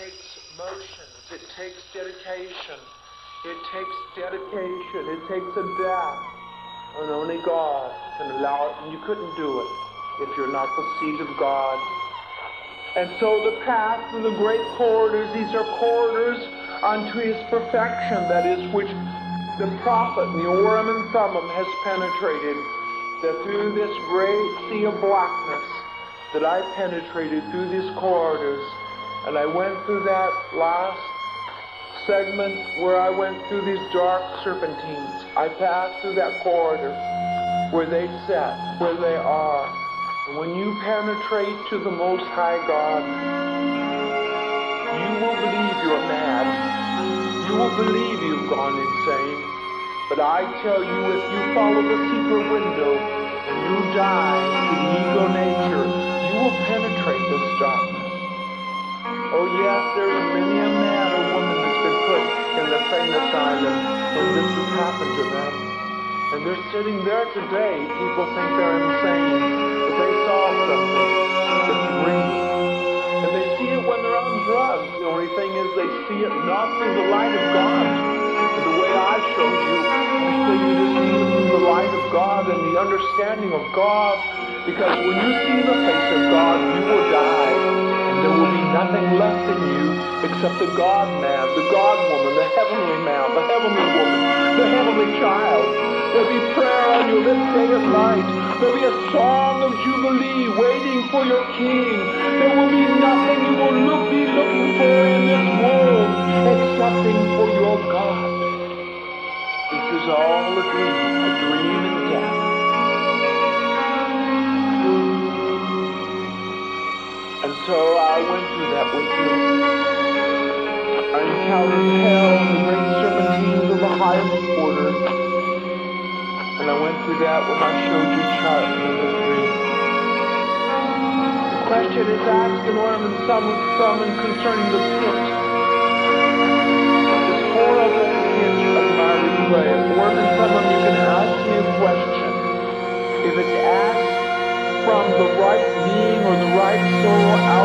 takes motions, it takes dedication, it takes dedication, it takes a death. And only God can allow it, and you couldn't do it if you're not the seed of God. And so the path and the great corridors, these are corridors unto his perfection, that is, which the prophet, the Urim and Thummim, has penetrated, that through this great sea of blackness, that I penetrated through these corridors, and I went through that last segment where I went through these dark serpentines. I passed through that corridor where they sat, where they are. And when you penetrate to the Most High God, you will believe you're mad. You will believe you've gone insane. But I tell you, if you follow the secret window and you die Oh yes, there is many a man or woman that's been put in the sane asylum and this has happened to them. And they're sitting there today. People think they're insane, but they saw something that's real. And they see it when they're on drugs. The only thing is they see it not through the light of God. And the way I showed you, I showed you to see it through the light of God and the understanding of God. Because when you see the face of God, you will die. Will be nothing left in you except the God man, the God woman, the heavenly man, the heavenly woman, the heavenly child. There'll be prayer on your lips day and night. There'll be a song of jubilee waiting for your king. There will be nothing you will look, be looking for in this world excepting for your God. This is all a dream, a dream went through that with you. I encountered hell, and the great serpentines of the highest order. And I went through that when I showed you chart number three. The question is asked in Urim and Thummim concerning the pit. This horrible pit of miry clay. Urim and Thummim, you can ask me a question. If it's asked from the right being or the right soul